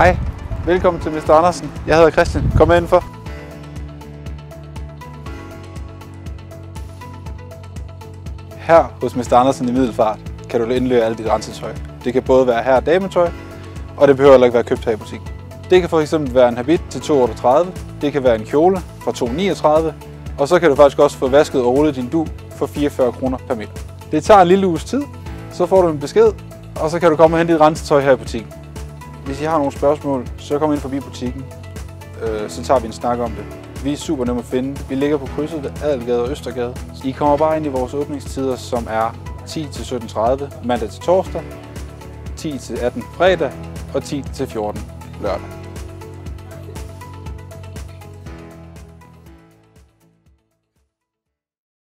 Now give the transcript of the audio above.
Hej, velkommen til Mr. Andersen. Jeg hedder Christian. Kom med indenfor. Her hos Mr. Andersen i Middelfart kan du indløse alt dit rensetøj. Det kan både være her dametøj, og det behøver heller ikke være købt her i butikken. Det kan fx være en habit til 238, det kan være en kjole for 239, og så kan du faktisk også få vasket og rullet din du for 44 kroner per meter. Det tager en lille uges tid, så får du en besked, og så kan du komme og hente dit rensetøj her i butikken. Hvis I har nogle spørgsmål, så kom ind forbi butikken, øh, så tager vi en snak om det. Vi er super nemme at finde. Vi ligger på krydset Adelgade og Østergade. I kommer bare ind i vores åbningstider, som er 10 til 17.30 mandag til torsdag, 10 til 18 fredag og 10 til 14 lørdag.